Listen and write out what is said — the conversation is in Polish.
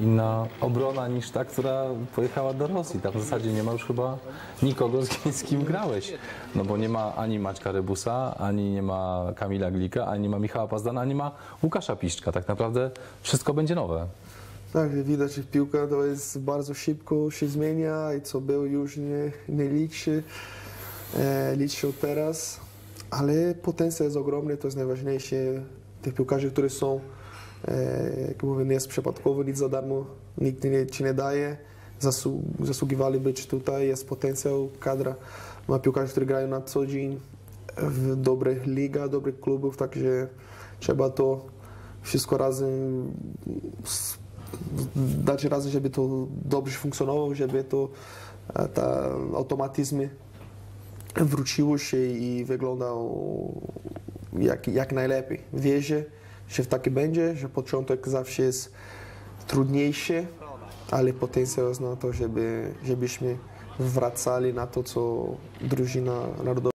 inna obrona niż ta, która pojechała do Rosji. Tam w zasadzie nie ma już chyba nikogo, z z kim grałeś. No bo nie ma ani Maćka Rebusa, ani nie ma Kamila Glika, ani nie ma Michała Pazdana, ani nie ma Łukasza Piszczka. Tak naprawdę wszystko będzie nowe. Tak, widać, że piłka to jest bardzo szybko się zmienia i co było już nie, nie liczy, e, liczy się teraz, ale potencjał jest ogromny, to jest najważniejsze. Tych piłkarzy, którzy są, jak mówię, jest przypadkowo, nic za darmo nikt nie, ci nie daje, Zasłu, zasługiwali być tutaj, jest potencjał, kadra, ma piłkarzy, którzy grają na co dzień w dobrych ligach, dobrych klubów, także trzeba to wszystko razem dać razy, żeby to dobrze funkcjonowało, żeby to e, te automatyzmy wróciło się i wyglądało jak, jak najlepiej. Wierzę, że tak będzie, że początek zawsze jest trudniejszy, ale potencjał jest na to, żeby, żebyśmy wracali na to, co drużyna narodowa